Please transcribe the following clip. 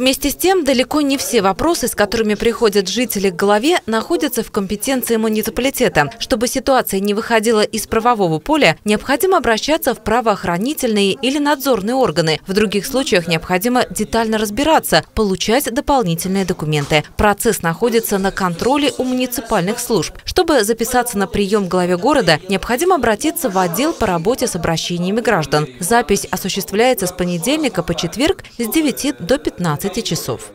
Вместе с тем, далеко не все вопросы, с которыми приходят жители к голове, находятся в компетенции муниципалитета. Чтобы ситуация не выходила из правового поля, необходимо обращаться в правоохранительные или надзорные органы. В других случаях необходимо детально разбираться, получать дополнительные документы. Процесс находится на контроле у муниципальных служб. Чтобы записаться на прием в главе города, необходимо обратиться в отдел по работе с обращениями граждан. Запись осуществляется с понедельника по четверг с 9 до 15 часов.